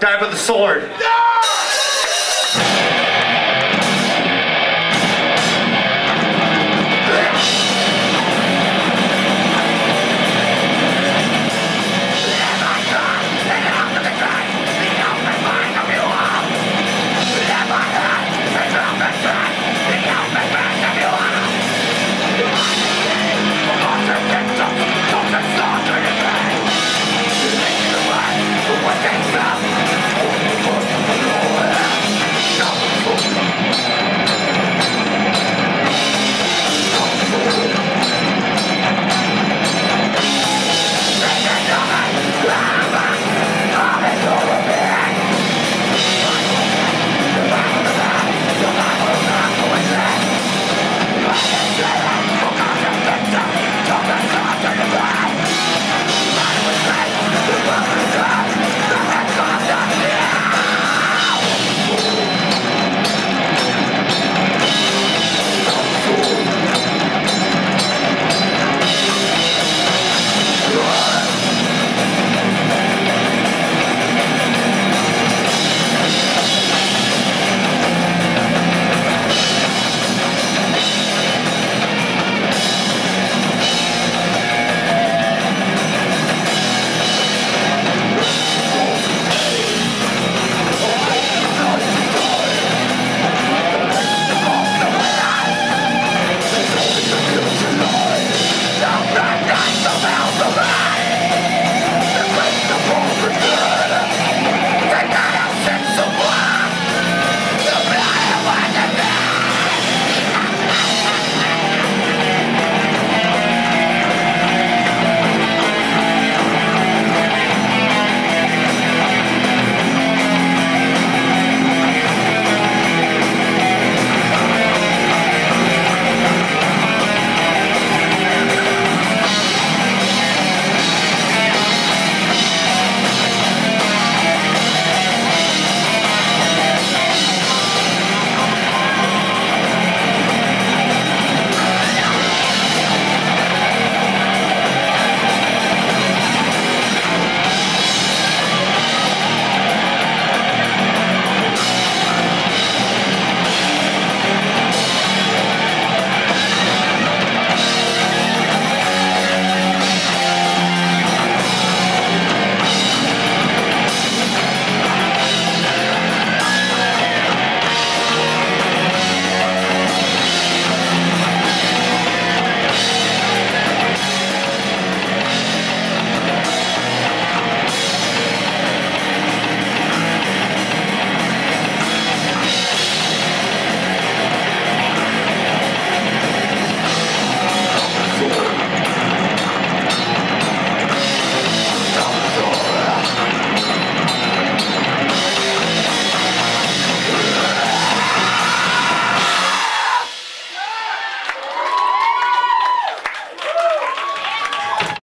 Die with the sword. No!